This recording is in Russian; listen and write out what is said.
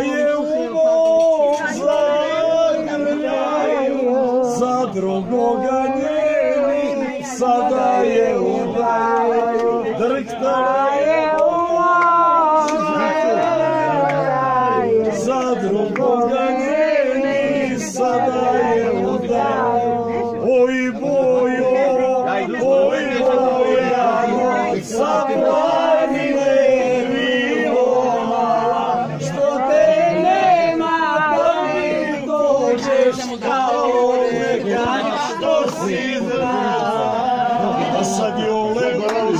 его, за закрываем, за другого не сада его, дрыхтала его, за другого не сада его, ой, бою, ой, бою, за другого está olegać o sidra, a sad je olegao.